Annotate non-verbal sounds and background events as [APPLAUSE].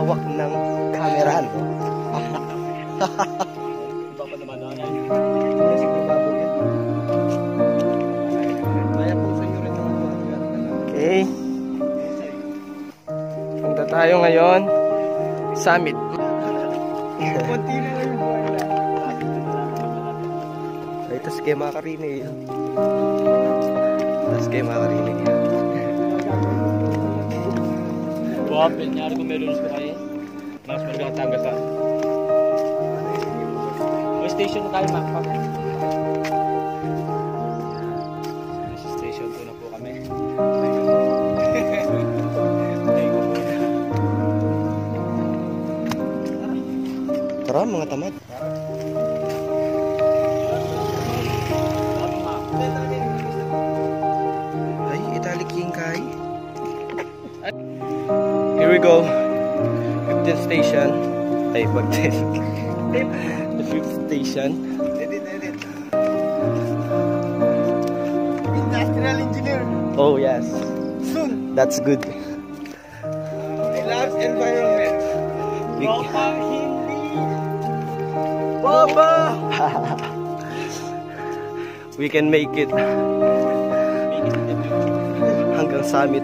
hawak ng camera. no? Iba pa naman na. Okay. Punta tayo ngayon. Summit. Kunti na lang yung buhay na. Ay, tas kayo makakarinig. Tas kayo makakarinig. Buwap, nyari kung meron sa kaya. Mas marga tangga sa. May station na tayo, po na po kami. Tara mga tamad. 15th station. Ay, pag The [LAUGHS] fifth station. Edit, edit. Industrial engineer. Oh, yes. Soon. That's good. I love environment. We, hindi. Baba! [LAUGHS] we can make it hanggang summit.